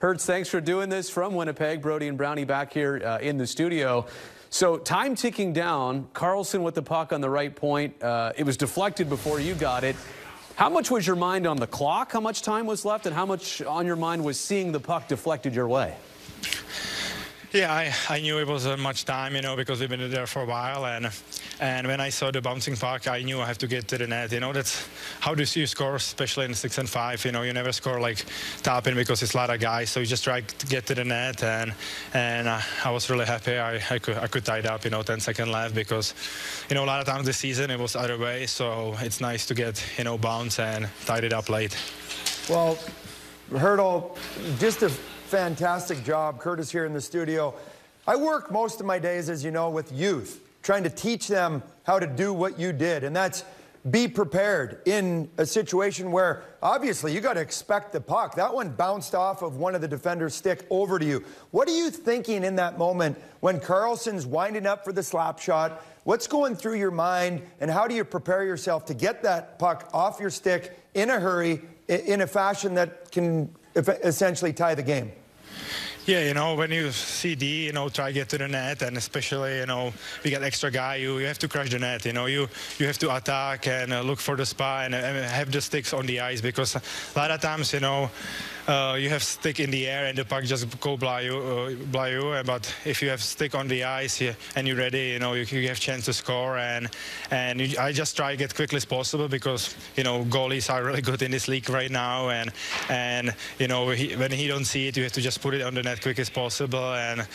Hertz, thanks for doing this from Winnipeg. Brodie and Brownie back here uh, in the studio. So time ticking down. Karlsson with the puck on the right point. Uh, it was deflected before you got it. How much was your mind on the clock? How much time was left? And how much on your mind was seeing the puck deflected your way? Yeah, I, I knew it wasn't much time, you know, because we've been there for a while. And and when I saw the bouncing puck, I knew I have to get to the net. You know, that's how do you score, especially in six and five. You know, you never score like top in because it's a lot of guys. So you just try to get to the net. And and uh, I was really happy I, I, could I could tie it up, you know, 10 seconds left because, you know, a lot of times this season it was other way. So it's nice to get, you know, bounce and tie it up late. Well, Hertl, just a fantastic job. Curtis here in the studio. I work most of my days, as you know, with youth, trying to teach them how to do what you did. And that's be prepared in a situation where obviously you got to expect the puck. That one bounced off of one of the defender's stick over to you. What are you thinking in that moment when Karlsson's winding up for the slap shot? What's going through your mind, and how do you prepare yourself to get that puck off your stick in a hurry, in a fashion that can essentially tie the game? Yeah, you know, when you see D, you know, try get to the net, and especially, you know, we got extra guy, you, you have to crush the net. You know, you you have to attack and uh, look for the spot and, and have the sticks on the ice because a lot of times, you know, uh, you have stick in the air and the puck just go by you, uh, by you. But if you have stick on the ice and you're ready, you know you, you have chance to score. And and you, I just try to get quickly as possible because you know goalies are really good in this league right now. And and you know he, when he don't see it, you have to just put it on the net quick as possible. And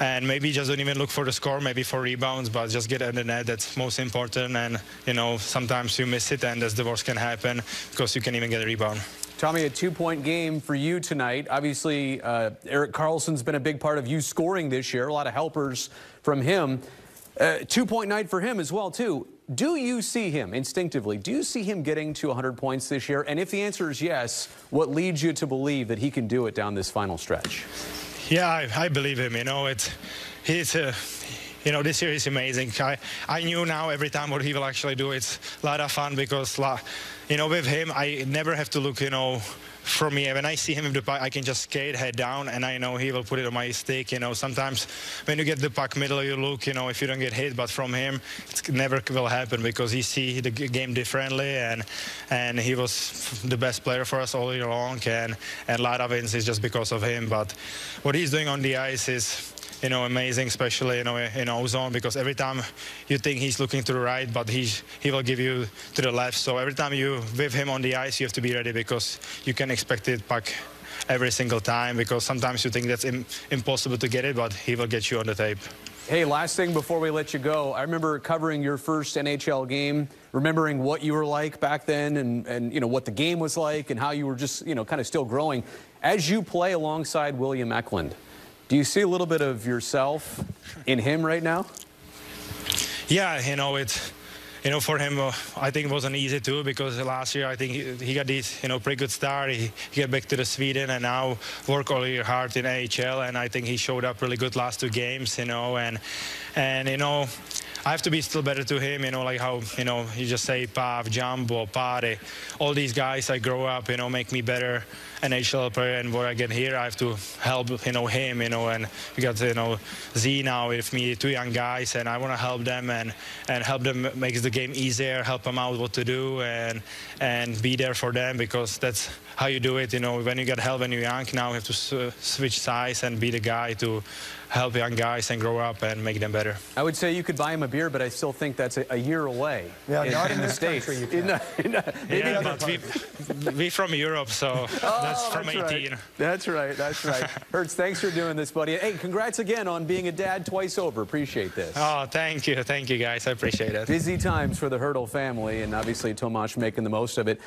and maybe just don't even look for the score, maybe for rebounds, but just get on the net. That's most important. And you know sometimes you miss it, and that's the worst can happen because you can even get a rebound. Tommy, a two-point game for you tonight. Obviously, uh, Erik Karlsson's been a big part of you scoring this year. A lot of helpers from him. Uh, two-point night for him as well, too. Do you see him instinctively? Do you see him getting to 100 points this year? And if the answer is yes, what leads you to believe that he can do it down this final stretch? Yeah, I, I believe him. You know, it's he's a you know, this year is amazing. I, I knew now every time what he will actually do. It's a lot of fun because, you know, with him, I never have to look, you know, from me. When I see him with the puck, I can just skate head down, and I know he will put it on my stick. You know, sometimes when you get the puck middle, you look, you know, if you don't get hit. But from him, it never will happen because he see the game differently, and and he was the best player for us all year long, and and a lot of wins is just because of him. But what he's doing on the ice is you know, amazing, especially you know in ozone because every time you think he's looking to the right, but he he will give you to the left. So every time you with him on the ice, you have to be ready because you can expect it puck every single time because sometimes you think that's Im impossible to get it, but he will get you on the tape. Hey, last thing before we let you go, I remember covering your first NHL game, remembering what you were like back then and, and you know what the game was like and how you were just you know kind of still growing. As you play alongside William Eklund, do you see a little bit of yourself in him right now? Yeah, you know, it's, you know, for him, uh, I think it wasn't easy too because last year I think he, he got this, you know, pretty good start. He, he got back to the Sweden and now work all year hard in AHL and I think he showed up really good last two games, you know, and, and, you know, I have to be still better to him, you know, like how, you know, you just say Pav, Jumbo, Pare, all these guys I grow up, you know, make me better NHL player and what I get here, I have to help, you know, him, you know, and we got, you know, Z now with me, two young guys, and I want to help them and, and help them make the game easier, help them out what to do and, and be there for them because that's how you do it, you know, when you get help when you're young, now you have to switch sides and be the guy to help young guys and grow up and make them better. I would say you could buy him a beer, but I still think that's a, a year away. Yeah, in, not in, in the States. Country, you can. maybe yeah, but we, we from Europe, so oh, that's from that's 18. Right. That's right, that's right. Hertz, thanks for doing this, buddy. Hey, congrats again on being a dad twice over. Appreciate this. Oh, thank you. Thank you, guys. I appreciate it. Busy times for the Hertl family, and obviously Tomas making the most of it.